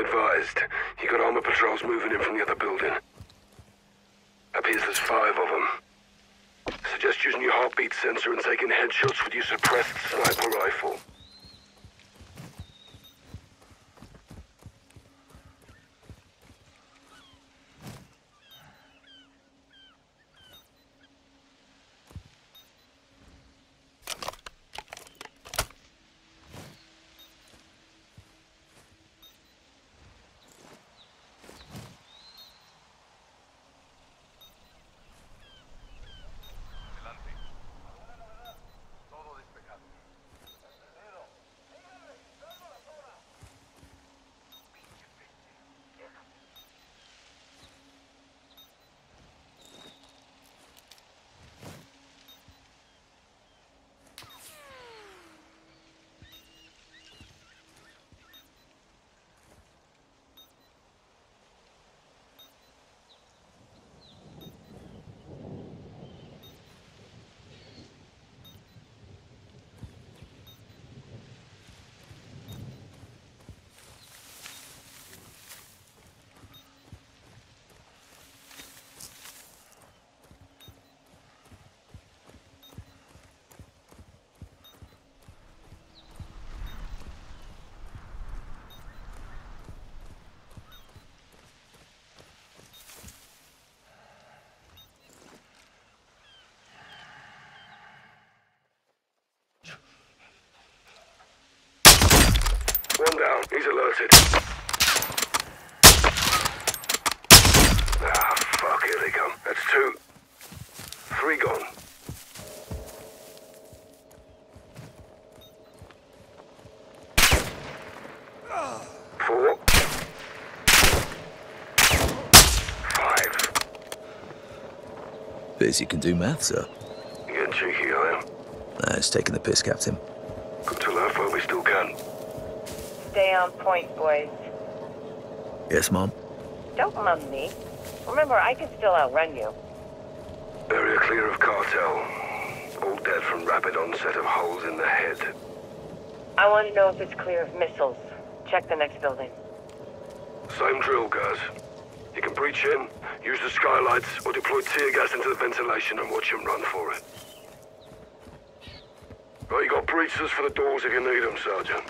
Advised, you got armor patrols moving in from the other building. Appears there's five of them. Suggest using your heartbeat sensor and taking headshots with your suppressed sniper rifle. One down. He's alerted. Ah, fuck. Here they come. That's two. Three gone. Four. Five. Appears you can do math, sir. You getting cheeky, I am. Nah, it's taking the piss, Captain. Good to learn while we still can. Stay on point, boys. Yes, Mom? Don't mum me. Remember, I can still outrun you. Area clear of cartel. All dead from rapid onset of holes in the head. I want to know if it's clear of missiles. Check the next building. Same drill, guys. You can breach in, use the skylights, or deploy tear gas into the ventilation and watch them run for it. Right, you got breaches for the doors if you need them, Sergeant.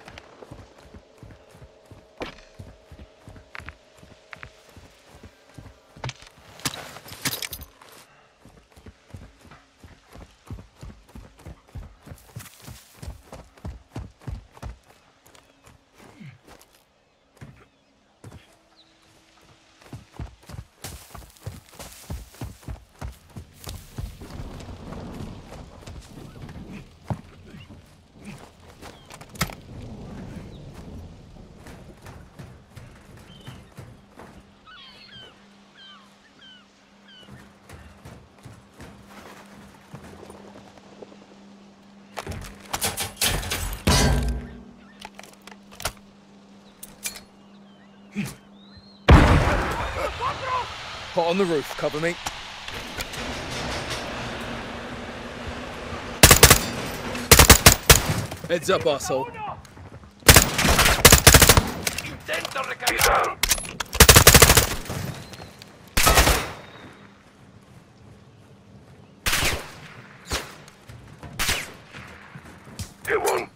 Hot on the roof, cover me. Heads up, asshole. He's down. Hit one.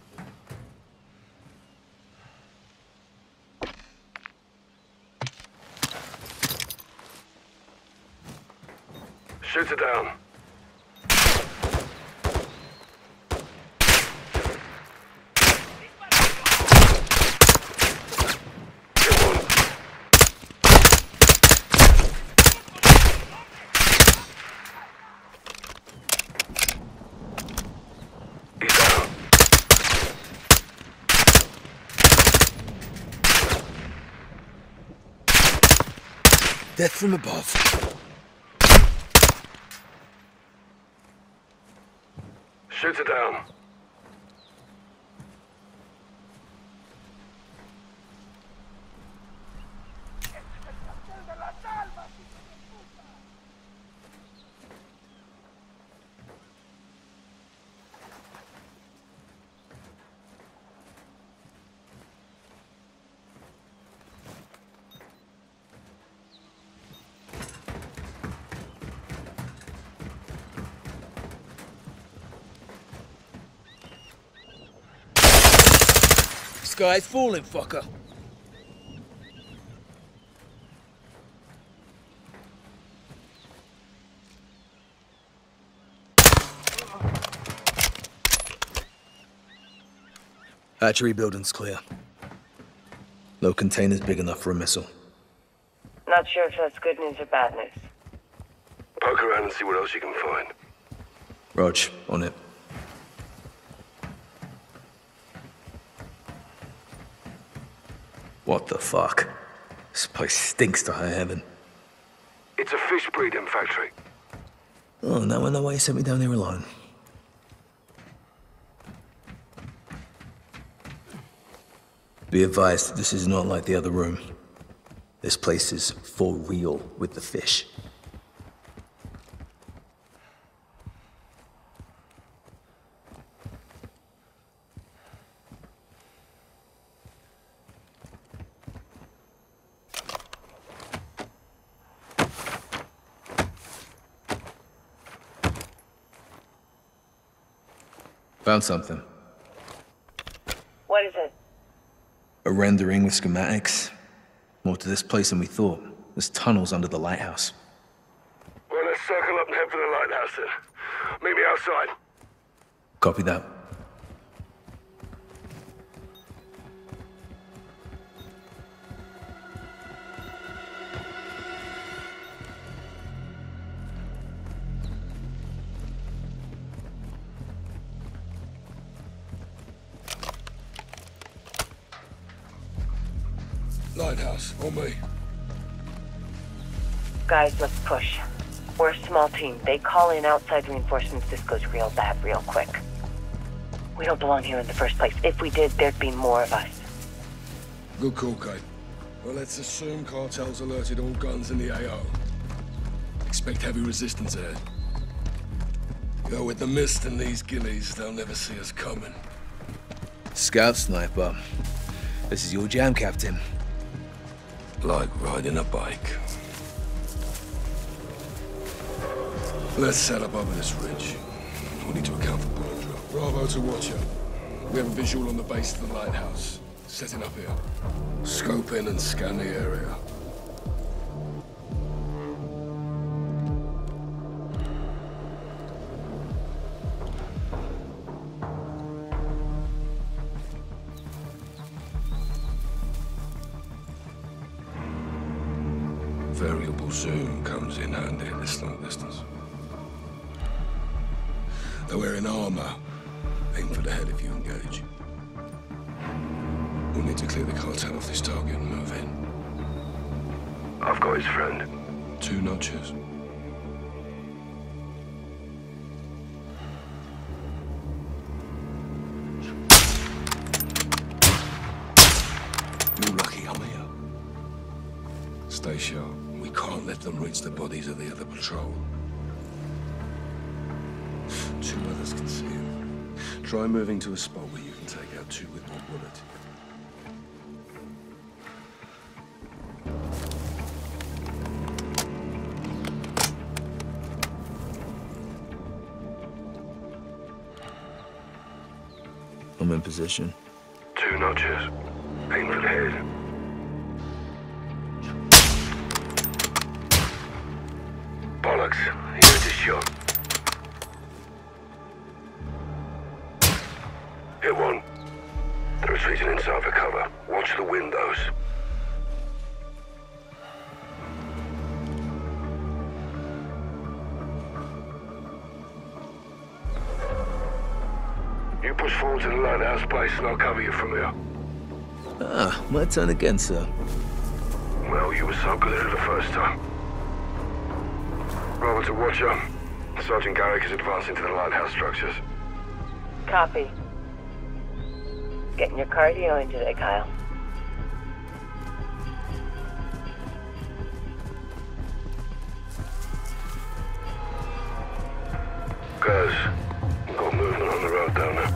One. He's down. Death from above. Sky's falling, fucker. Hatchery building's clear. No container's big enough for a missile. Not sure if that's good news or bad news. Poke around and see what else you can find. Rog, on it. What the fuck? This place stinks to high heaven. It's a fish breeding factory. Oh, now I know why you sent me down here alone. Be advised, this is not like the other room. This place is for real with the fish. Found something. What is it? A rendering with schematics. More to this place than we thought. There's tunnels under the lighthouse. Well, let's circle up and head for the lighthouse then. Meet me outside. Copy that. Lighthouse, on me. Guys, let's push. We're a small team. They call in outside reinforcements. This goes real bad real quick. We don't belong here in the first place. If we did, there'd be more of us. Good call, Kate. Well, let's assume cartels alerted all guns in the AO. Expect heavy resistance ahead. Go with the mist and these gillies, they'll never see us coming. Scout sniper. This is your jam, Captain. Like riding a bike. Let's set up over this ridge. We need to account for bullet. Bravo to Watcher. We have a visual on the base of the lighthouse. Setting up here. Scope in and scan the area. We can't let them reach the bodies of the other patrol. Two others can see him. Try moving to a spot where you can take out two with one bullet. I'm in position. Retreating for cover. Watch the windows. You push forward to the lighthouse base and I'll cover you from here. Ah, my turn again, sir. Well, you were so good at it the first time. Robert to Watcher. Sergeant Garrick is advancing to the lighthouse structures. Copy. Getting your cardio in today, Kyle. Guys, got movement on the road down there.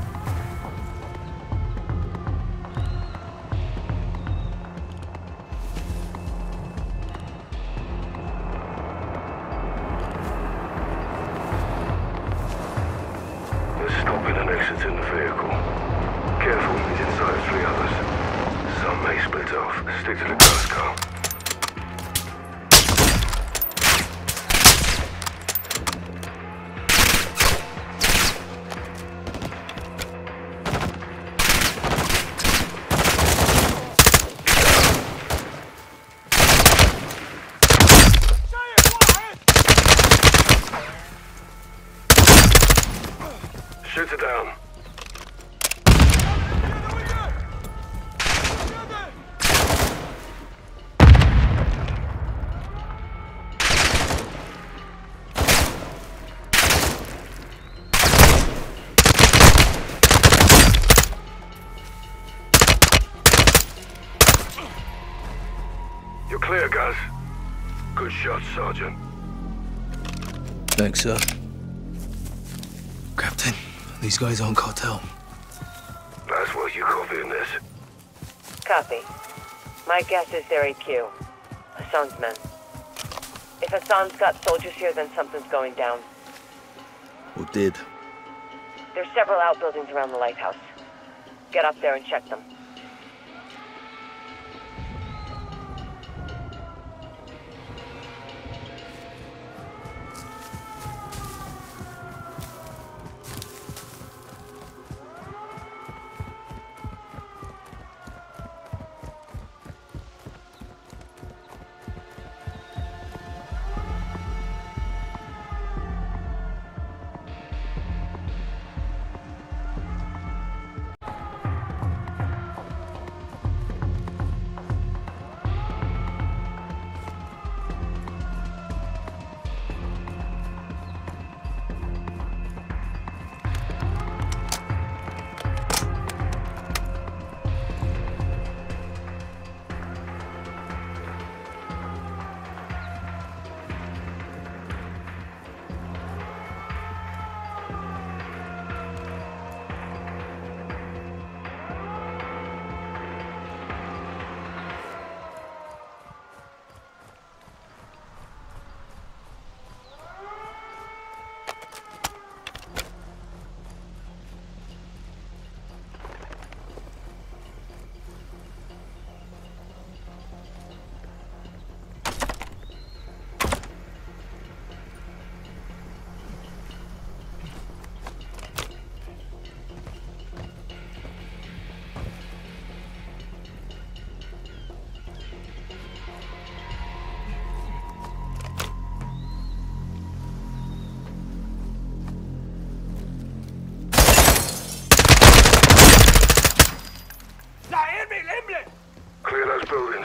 They're stopping and exiting the vehicle. Mace splits off. Stick to the glass. You're clear, guys. Good shot, Sergeant. Thanks, sir. Captain, these guys aren't cartel. That's what you copying this. Copy. My guess is they're AQ. Hassan's men. If Hassan's got soldiers here, then something's going down. Or did. There's several outbuildings around the lighthouse. Get up there and check them.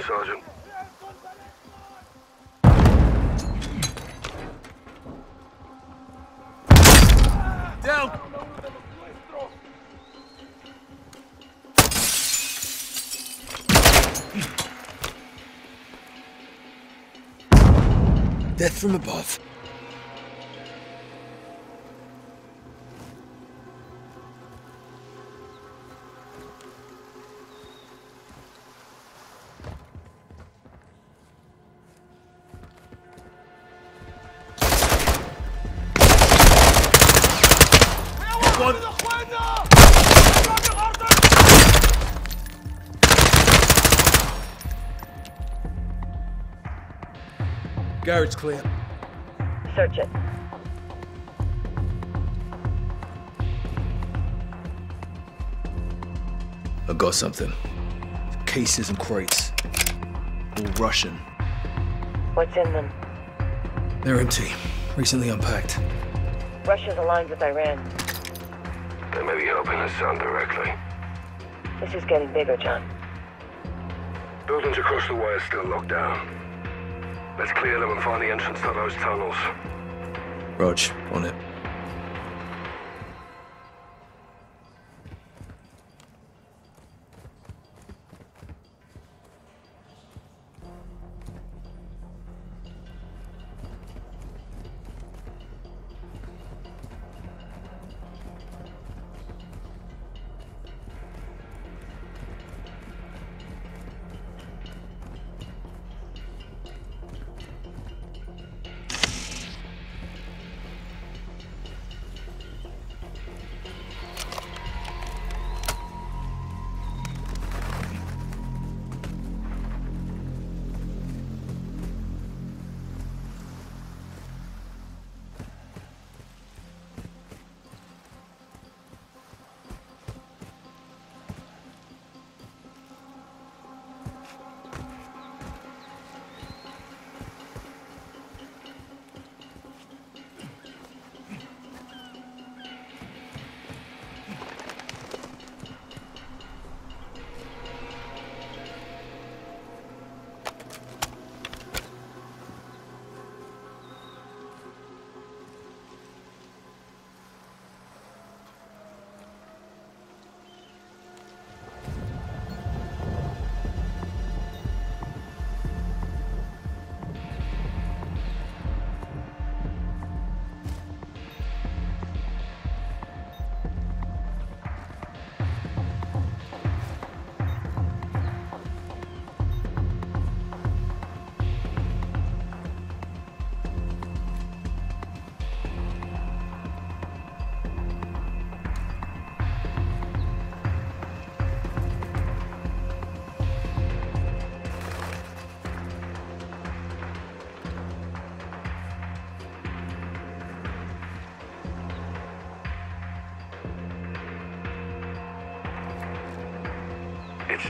Sergeant. Down! Death from above. Garage clear. Search it. I got something. Cases and crates. All Russian. What's in them? They're empty. Recently unpacked. Russia's aligned with Iran. They may be helping Hassan directly. This is getting bigger, John. Buildings across the way are still locked down. Let's clear them and find the entrance to those tunnels. Rog, on it.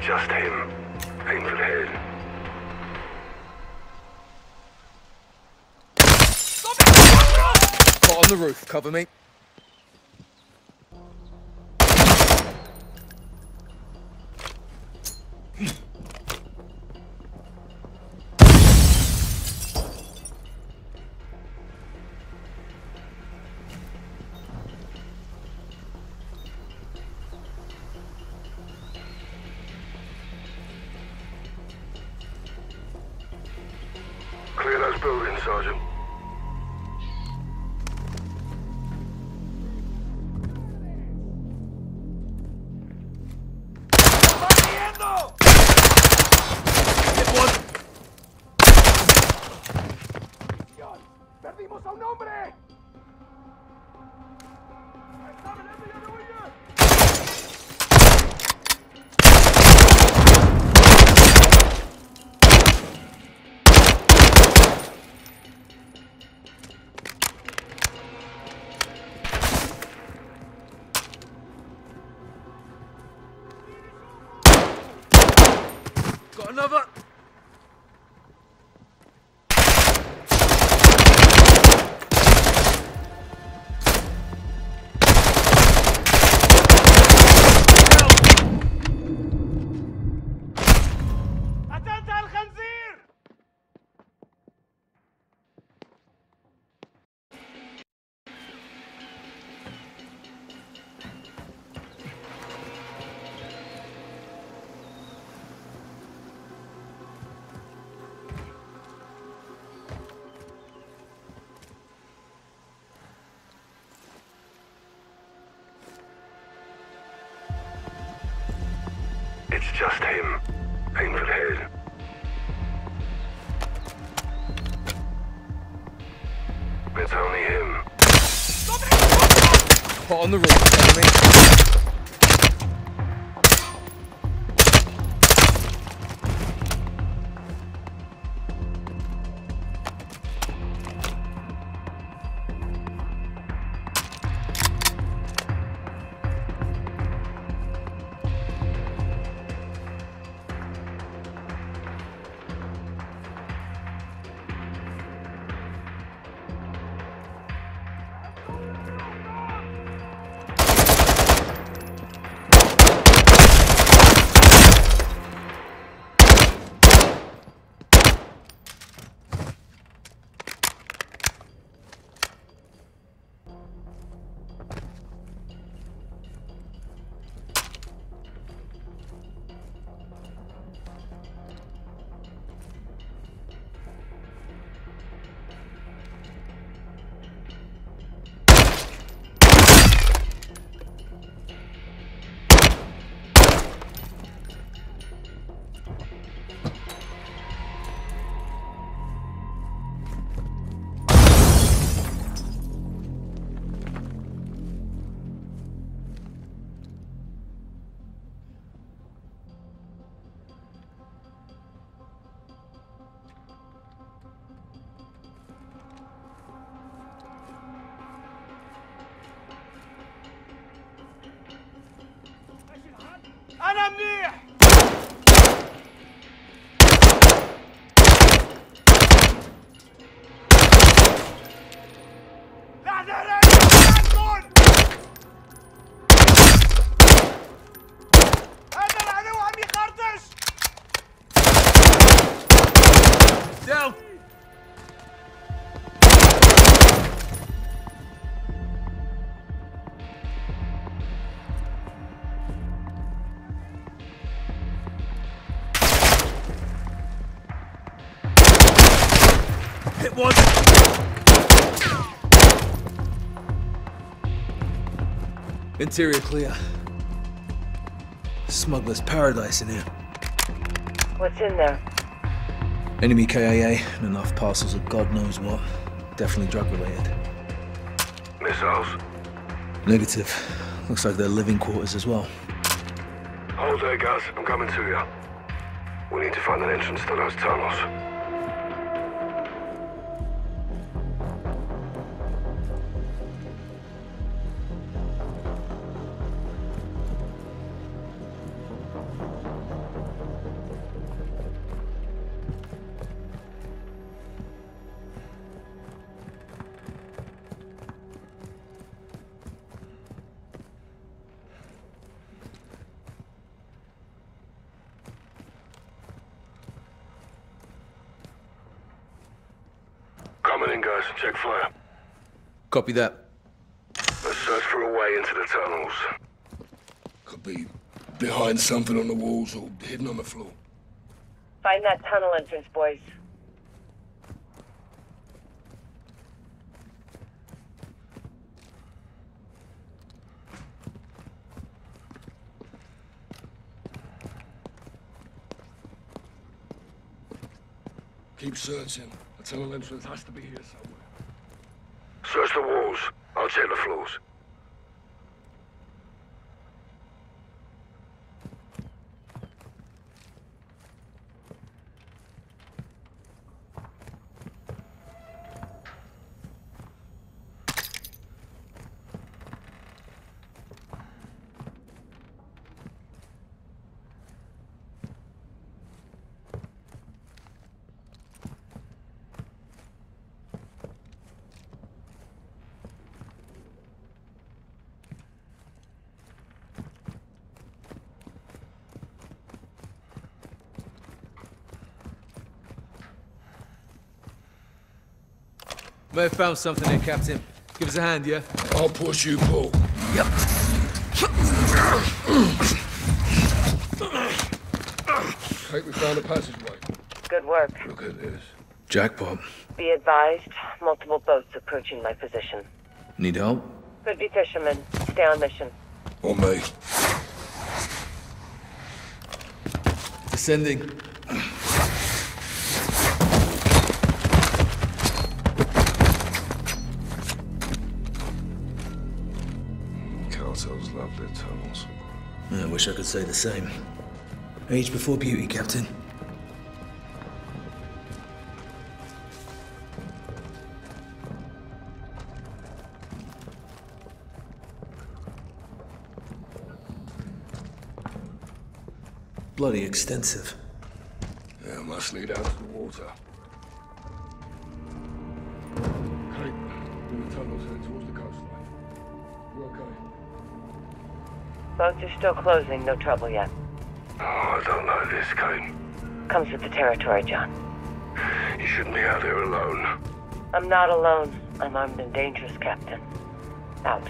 Just him. Aim for the head. On the roof. Cover me. It's just him. Aim head. It's only him. On the roof. Cover me. Hit one. Interior clear. Smuggler's paradise in here. What's in there? Enemy KIA and enough parcels of God knows what. Definitely drug related. Missiles. Negative. Looks like they're living quarters as well. Hold there, guys. I'm coming to you. We need to find an entrance to those tunnels. In, guys. Check fire. Copy that. Let's search for a way into the tunnels. Could be behind something on the walls or hidden on the floor. Find that tunnel entrance, boys. Keep searching. Tunnel entrance has to be here somewhere. Search the walls. I'll check the floors. May have found something here, Captain. Give us a hand, yeah? I'll push you, Paul. Yep. Kate, we found a passageway. Good work. Look at this. Jackpot. Be advised, multiple boats approaching my position. Need help? Could be fishermen. Stay on mission. On me. Descending. I wish I could say the same. Age before beauty, Captain. Bloody extensive. Yeah, must lead out to the water. Boats are still closing, no trouble yet. Oh, I don't like this, Kate. Comes with the territory, John. You shouldn't be out there alone. I'm not alone. I'm armed and dangerous, Captain. Out.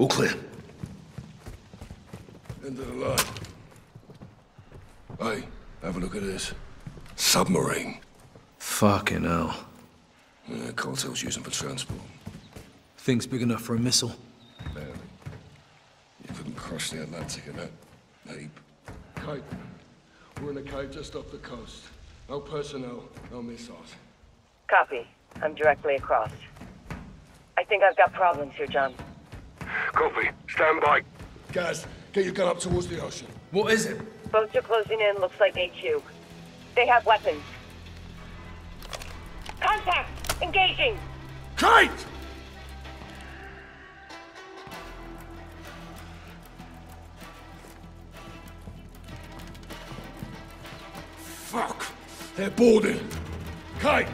All clear. End of the line. Hey, have a look at this. Submarine. Fucking hell. Yeah, cartels using for transport. Thing's big enough for a missile. Barely. You couldn't cross the Atlantic in that heap. Kate, we're in a cave just off the coast. No personnel, no missiles. Copy. I'm directly across. I think I've got problems here, John. Copy. Stand by. Guys, get your gun up towards the ocean. What is it? Boats are closing in. Looks like AQ. They have weapons. Contact! Engaging! Kate! Fuck! They're boarding. Kate!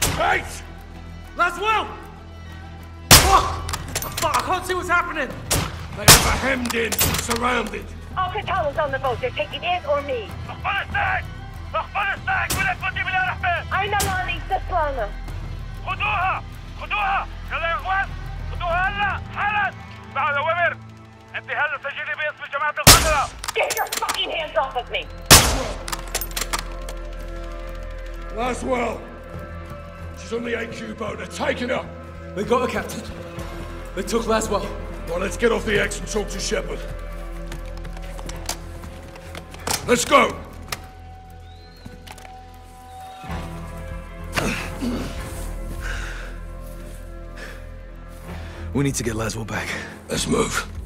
Kate! Laswell! Fuck! I can't see what's happening. They are hemmed in, surrounded. All the Talons on the boat, they're taking it or me. I'm not learning, the Slana. Kuduha! Kuduha! Tell the Aghwan! Kuduha Allah! Halas! Bahad the women! And the Halas the Jiri Bias with Jamaat al Qadra! Get your fucking hands off of me! Laswell! She's on the AQ boat, they're taking her! We got her, Captain. They took Laswell. Well, let's get off the X and talk to Shepard. Let's go! We need to get Laswell back. Let's move.